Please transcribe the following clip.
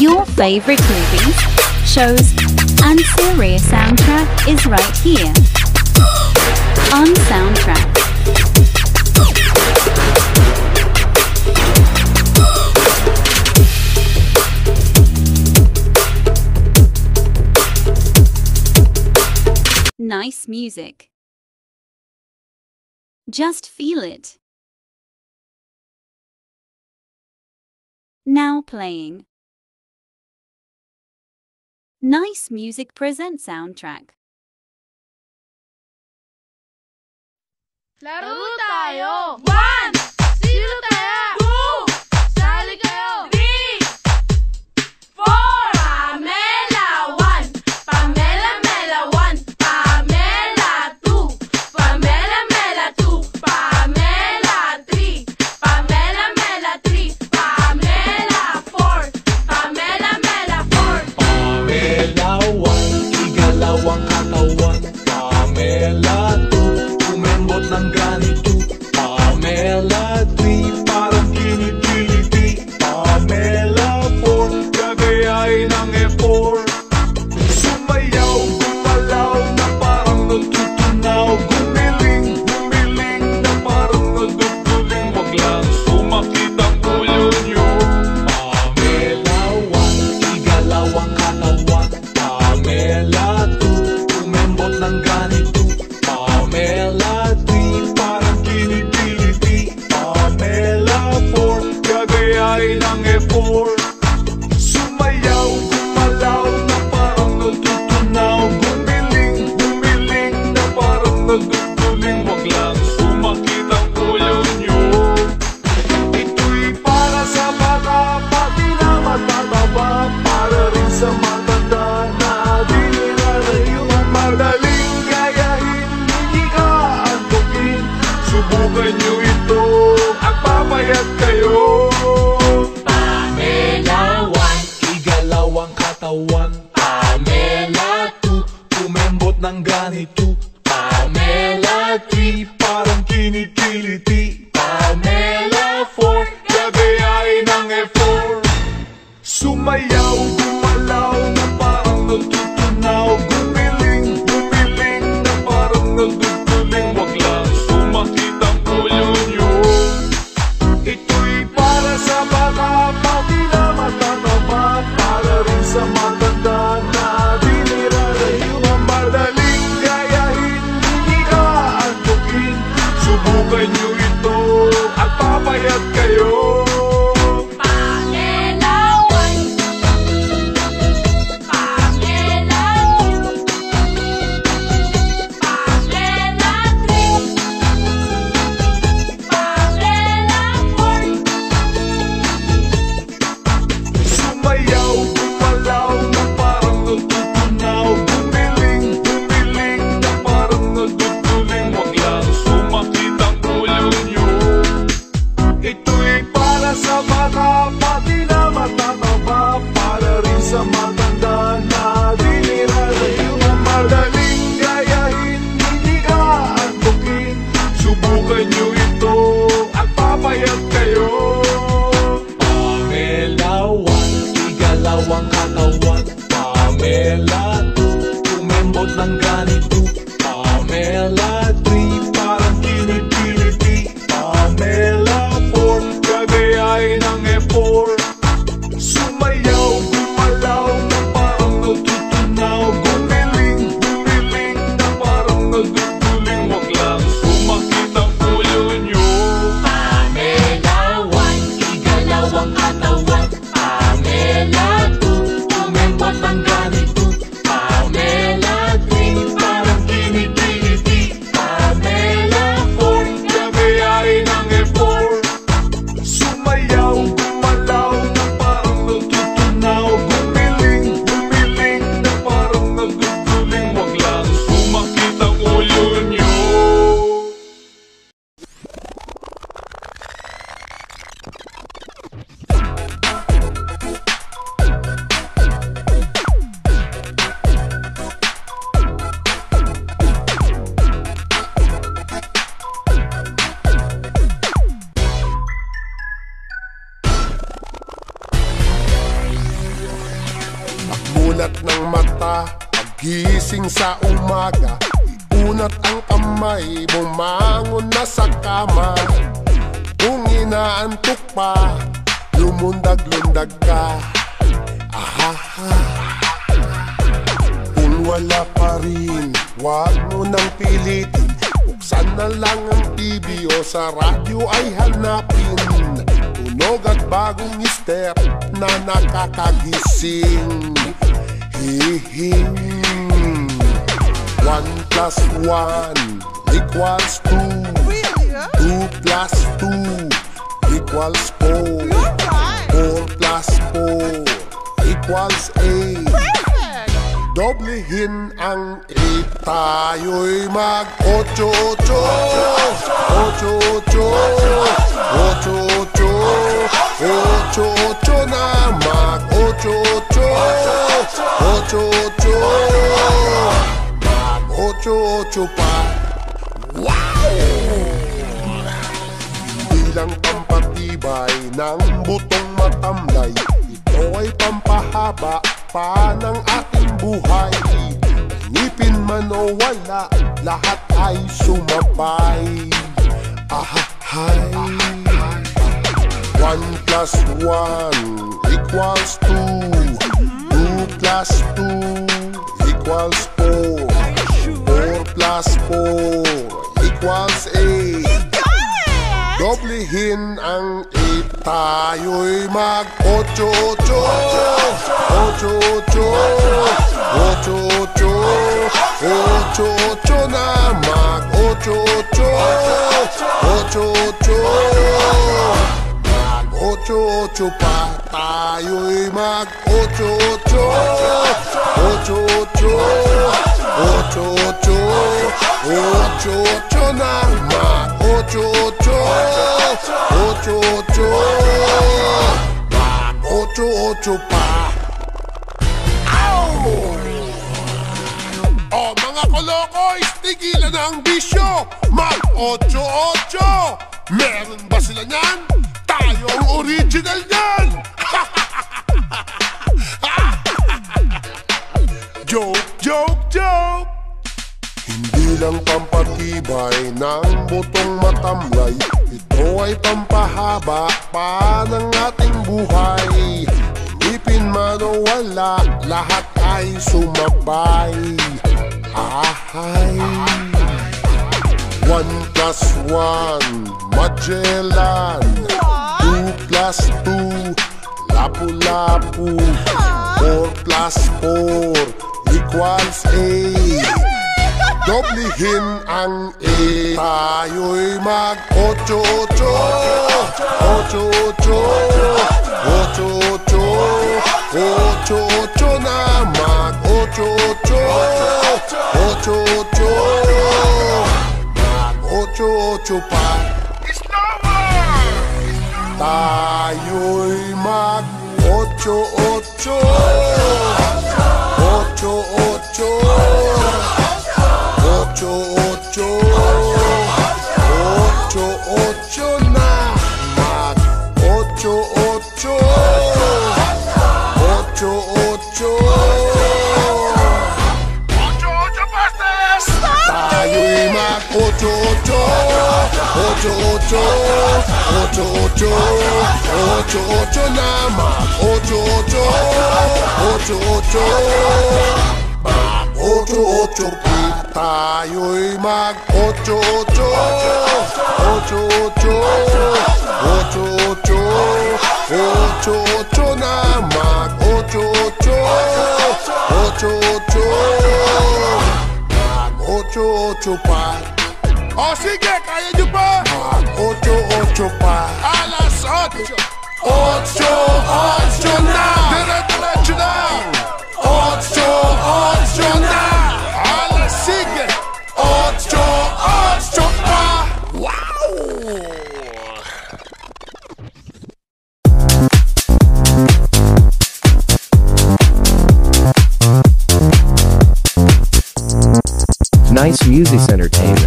Your favorite movies, shows, and series soundtrack is right here on Soundtrack. Nice music. Just feel it. Now playing. Nice Music Present Soundtrack. Buklang my own. Mulat ng mata Pagising sa umaga Iunat ang kamay Bumangon na sa kama. Kung inaantok pa Lumundag-lundag ka. Ahaha Kung wala pa rin Huwag mo nang pilitin. Buksan na lang ang TV o sa radyo ay hanapin. Tunog at bagong step na nakakagising Hihing One plus one equals two. Two plus two equals four. Four plus four equals eight. Doblehin ang 8 Tayo'y mag 8 8 8 8 8 8 8 8 pa. Bilang pampatibay ng butong matamlay Ito ay pampahaba pa ng ating buhay. Ngipin man o wala, lahat ay sumabay. Ahahay One plus one equals Two plus two equals four. Four plus four equals eight. Doblehin ang 8 Tayo'y mag 8 8 8 8 8 8 8 na mag 8 8 8 Mag 8 Ocho-ocho pa tayo'y mag Ocho-ocho Ocho-ocho Ocho-ocho Ocho-ocho na mag Ocho-ocho Ocho-ocho Mag ocho-ocho pa. Ow! O mga kolokoy, tigilan ang bisyo. Mag ocho-ocho Meron ba sila niyan? Tayo original niyan Joke, joke, joke! Hindi lang pampatibay ng matamlay. Ito pampahaba pa ng ating buhay. Ipin man o lahat ay sumabay Ahay. One plus one, Magellan Two, Lapu-Lapu Four plus four, equals eight. Doblehin ang 8 Tayo'y mag 8 8 8 8 8 8 8 na mag 8 8 8 8 Mag 8 8 pa Tayo'y mag 8-8 8-8 8-8 na Mag 8-8 8-8 8-8 pastes Tayo'y mag 8-8 ocho, ocho, ocho, ocho, ocho, ocho, ocho na mag Ocho, ocho, ocho, ocho Ocho, ocho, pi Tayo'y mag Ocho, ocho Ocho, ocho Ocho, ocho Ocho, ocho na mag Ocho, ocho Ocho, ocho Ocho, ocho pa Ocho, ocho pa ocho Ocho, ocho Ocho, na Ocho, ocho pa Wow! Nice Music Entertainment.